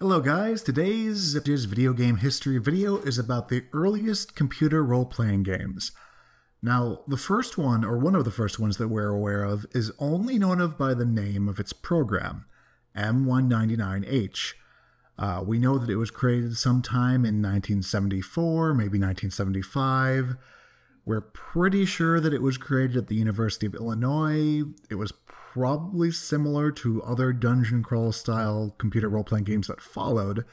Hello guys, today's video game history video is about the earliest computer role-playing games. Now, the first one, or one of the first ones that we're aware of, is only known of by the name of its program, M199H. Uh, we know that it was created sometime in 1974, maybe 1975. We're pretty sure that it was created at the University of Illinois. It was probably similar to other dungeon crawl style computer role playing games that followed,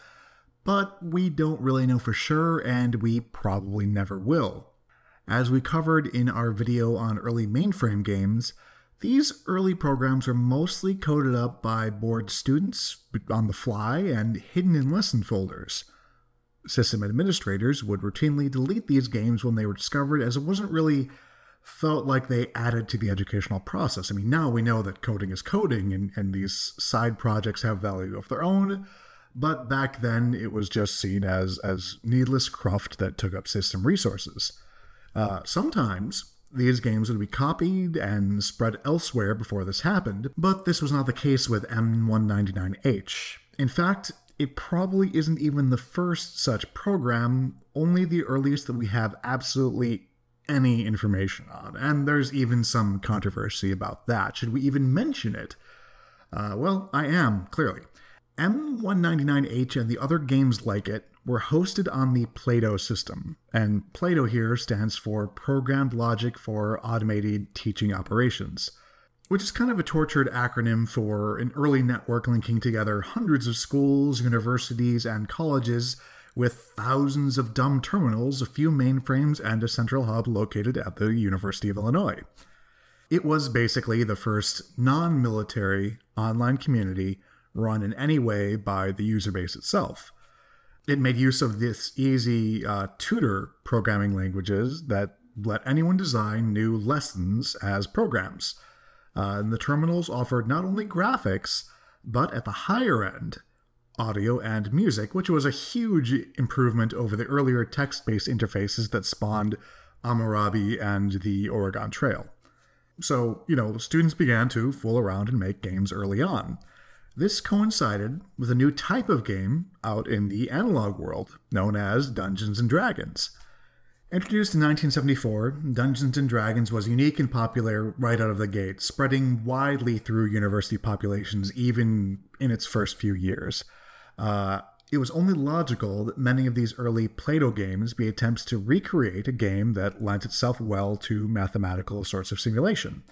but we don't really know for sure, and we probably never will. As we covered in our video on early mainframe games, these early programs were mostly coded up by bored students on the fly and hidden in lesson folders. System administrators would routinely delete these games when they were discovered, as it wasn't really felt like they added to the educational process. I mean, now we know that coding is coding and, and these side projects have value of their own, but back then it was just seen as, as needless cruft that took up system resources. Uh, sometimes these games would be copied and spread elsewhere before this happened, but this was not the case with M199H. In fact, it probably isn't even the first such program, only the earliest that we have absolutely any information on. And there's even some controversy about that. Should we even mention it? Uh, well, I am, clearly. M199H and the other games like it were hosted on the Plato system. And Plato here stands for Programmed Logic for Automated Teaching Operations, which is kind of a tortured acronym for an early network linking together hundreds of schools, universities, and colleges with thousands of dumb terminals, a few mainframes, and a central hub located at the University of Illinois. It was basically the first non military online community run in any way by the user base itself. It made use of this easy uh, tutor programming languages that let anyone design new lessons as programs. Uh, and the terminals offered not only graphics, but at the higher end, audio and music, which was a huge improvement over the earlier text based interfaces that spawned Hammurabi and the Oregon Trail. So, you know, students began to fool around and make games early on. This coincided with a new type of game out in the analog world known as Dungeons and Dragons. Introduced in 1974, Dungeons and Dragons was unique and popular right out of the gate, spreading widely through university populations even in its first few years. Uh, it was only logical that many of these early Plato games be attempts to recreate a game that lent itself well to mathematical sorts of simulation.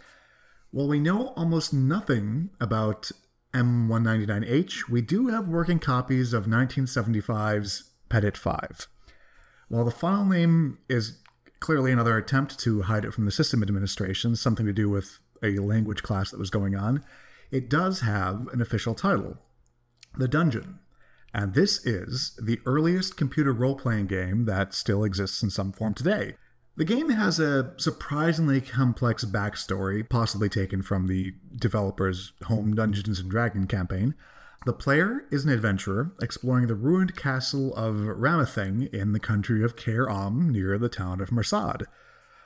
While we know almost nothing about M199H, we do have working copies of 1975's Pedit5. While the file name is clearly another attempt to hide it from the system administration, something to do with a language class that was going on, it does have an official title The Dungeon. And this is the earliest computer role playing game that still exists in some form today. The game has a surprisingly complex backstory, possibly taken from the developer's home Dungeons and Dragons campaign. The player is an adventurer exploring the ruined castle of Ramathing in the country of Caer Am near the town of Mersad.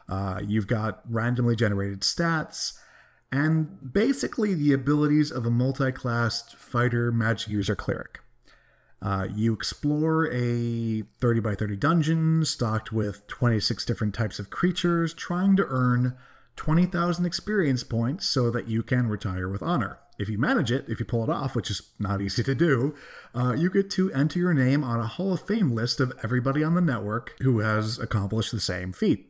Uh, you've got randomly generated stats and basically the abilities of a multi-classed fighter, magic user, cleric. Uh, you explore a 30 by 30 dungeon stocked with 26 different types of creatures, trying to earn 20,000 experience points so that you can retire with honor. If you manage it, if you pull it off, which is not easy to do, uh, you get to enter your name on a Hall of Fame list of everybody on the network who has accomplished the same feat.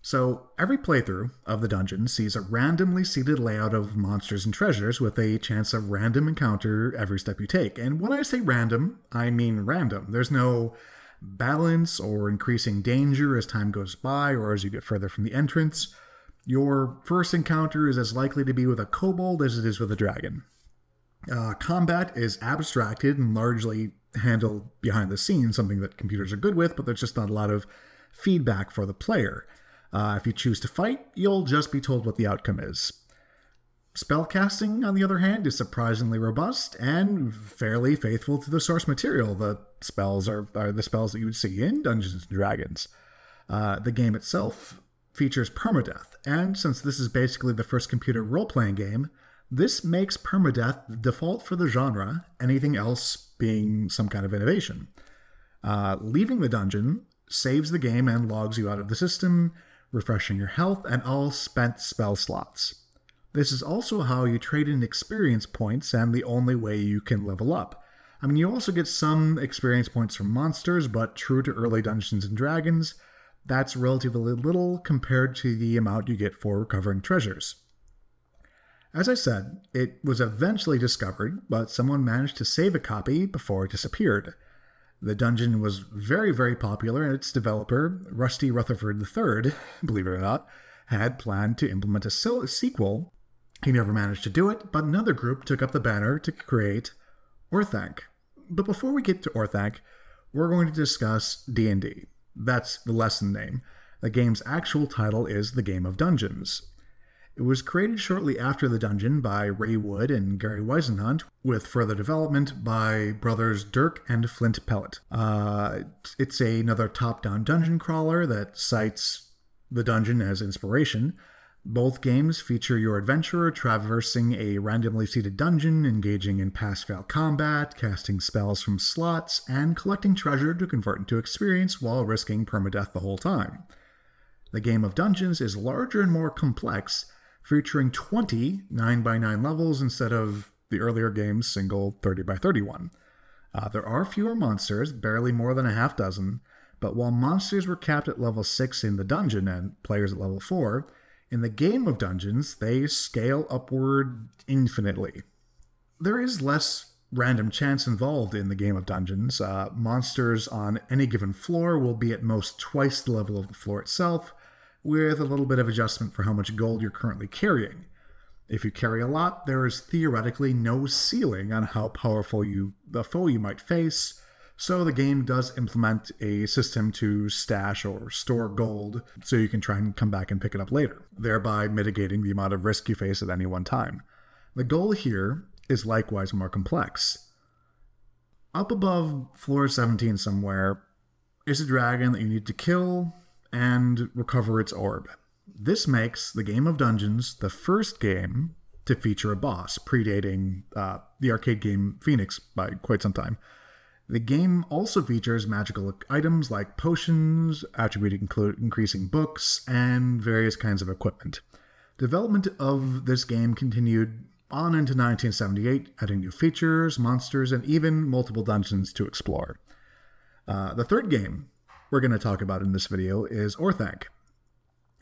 So, every playthrough of the dungeon sees a randomly seeded layout of monsters and treasures with a chance of random encounter every step you take. And when I say random, I mean random. There's no balance or increasing danger as time goes by or as you get further from the entrance. Your first encounter is as likely to be with a kobold as it is with a dragon. Uh, combat is abstracted and largely handled behind the scenes, something that computers are good with, but there's just not a lot of feedback for the player. Uh, if you choose to fight, you'll just be told what the outcome is. Spellcasting, on the other hand, is surprisingly robust and fairly faithful to the source material. The spells are, are the spells that you would see in Dungeons and Dragons. Uh, the game itself features permadeath, and since this is basically the first computer role playing game, This makes permadeath the default for the genre, anything else being some kind of innovation. Uh, leaving the dungeon saves the game and logs you out of the system, refreshing your health and all spent spell slots. This is also how you trade in experience points and the only way you can level up. I mean, you also get some experience points from monsters, but true to early Dungeons and Dragons, that's relatively little compared to the amount you get for recovering treasures. As I said, it was eventually discovered, but someone managed to save a copy before it disappeared. The dungeon was very, very popular, and its developer, Rusty Rutherford III, believe it or not, had planned to implement a sequel. He never managed to do it, but another group took up the banner to create Orthanc. But before we get to Orthanc, we're going to discuss D&D. That's the lesson name. The game's actual title is The Game of Dungeons. It was created shortly after the dungeon by Ray Wood and Gary Whisenhunt, with further development by brothers Dirk and Flint Pellet. Uh, it's another top down dungeon crawler that cites the dungeon as inspiration. Both games feature your adventurer traversing a randomly seated dungeon, engaging in pass fail combat, casting spells from slots, and collecting treasure to convert into experience while risking permadeath the whole time. The game of Dungeons is larger and more complex, featuring 20 9x9 levels instead of the earlier game's single 30x31. Uh, there are fewer monsters, barely more than a half dozen, but while monsters were capped at level 6 in the dungeon and players at level 4, in the game of dungeons, they scale upward infinitely. There is less random chance involved in the game of dungeons. Uh, monsters on any given floor will be at most twice the level of the floor itself, with a little bit of adjustment for how much gold you're currently carrying. If you carry a lot, there is theoretically no ceiling on how powerful you the foe you might face, so the game does implement a system to stash or store gold so you can try and come back and pick it up later, thereby mitigating the amount of risk you face at any one time. The goal here is likewise more complex. Up above floor 17 somewhere is a dragon that you need to kill and recover its orb. This makes the Game of Dungeons the first game to feature a boss, predating uh, the arcade game Phoenix by quite some time. The game also features magical items like potions, attribute increasing books, and various kinds of equipment. Development of this game continued on into 1978, adding new features, monsters, and even multiple dungeons to explore. Uh, the third game we're going to talk about in this video is Orthanc.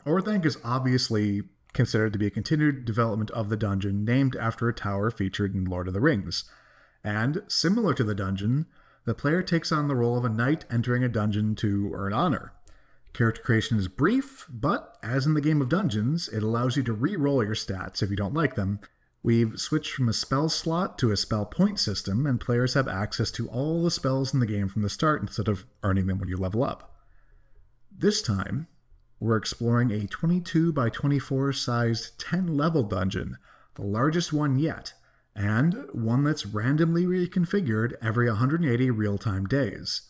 Orthanc is obviously considered to be a continued development of the dungeon named after a tower featured in Lord of the Rings. And, similar to the dungeon, the player takes on the role of a knight entering a dungeon to earn honor. Character creation is brief, but as in the game of Dungeons, it allows you to re roll your stats if you don't like them, We've switched from a spell slot to a spell point system, and players have access to all the spells in the game from the start instead of earning them when you level up. This time, we're exploring a 22 by 24 sized 10 level dungeon, the largest one yet, and one that's randomly reconfigured every 180 real time days.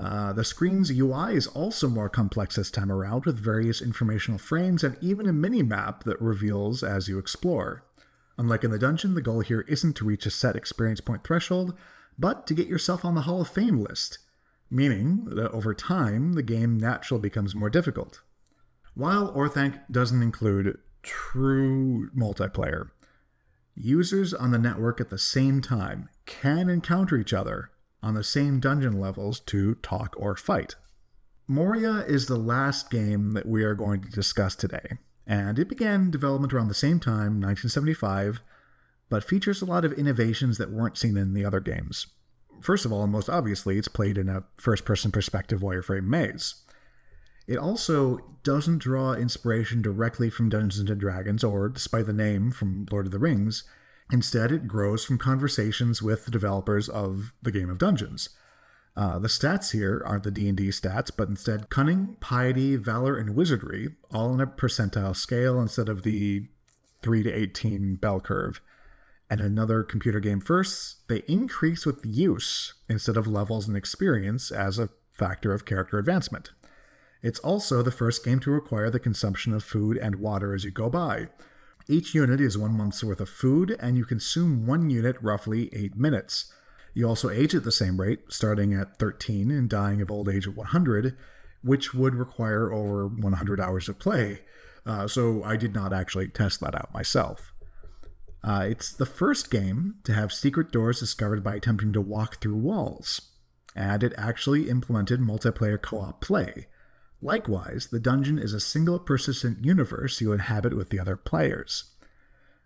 Uh, the screen's UI is also more complex this time around, with various informational frames and even a mini map that reveals as you explore. Unlike in the dungeon, the goal here isn't to reach a set experience point threshold, but to get yourself on the Hall of Fame list, meaning that over time, the game naturally becomes more difficult. While Orthanc doesn't include true multiplayer, users on the network at the same time can encounter each other on the same dungeon levels to talk or fight. Moria is the last game that we are going to discuss today and it began development around the same time, 1975, but features a lot of innovations that weren't seen in the other games. First of all, and most obviously, it's played in a first person perspective wireframe maze. It also doesn't draw inspiration directly from Dungeons and Dragons or, despite the name, from Lord of the Rings. Instead, it grows from conversations with the developers of the game of Dungeons. Uh, the stats here aren't the D&D stats, but instead cunning, piety, valor, and wizardry, all in a percentile scale instead of the 3 to 18 bell curve. And another computer game first, they increase with use instead of levels and experience as a factor of character advancement. It's also the first game to require the consumption of food and water as you go by. Each unit is one month's worth of food, and you consume one unit roughly 8 minutes. You also age at the same rate, starting at 13 and dying of old age at 100, which would require over 100 hours of play. Uh, so I did not actually test that out myself. Uh, it's the first game to have secret doors discovered by attempting to walk through walls, and it actually implemented multiplayer co op play. Likewise, the dungeon is a single persistent universe you inhabit with the other players.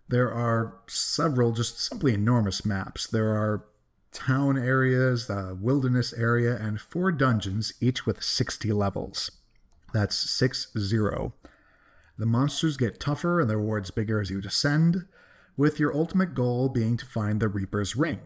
There are several just simply enormous maps. There are town areas, the wilderness area, and four dungeons, each with 60 levels. That's 6 0. The monsters get tougher and their rewards bigger as you descend, with your ultimate goal being to find the Reaper's Ring.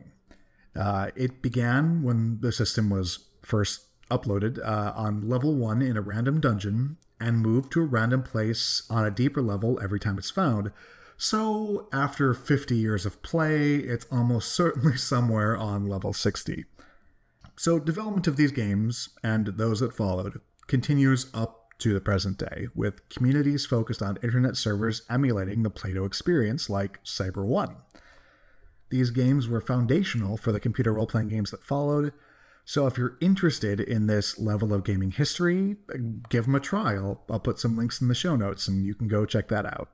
Uh, it began when the system was first uploaded uh, on level 1 in a random dungeon and moved to a random place on a deeper level every time it's found. So, after 50 years of play, it's almost certainly somewhere on level 60. So, development of these games, and those that followed, continues up to the present day, with communities focused on internet servers emulating the Plato experience like Cyber 1. These games were foundational for the computer role playing games that followed, so if you're interested in this level of gaming history, give them a try. I'll, I'll put some links in the show notes and you can go check that out.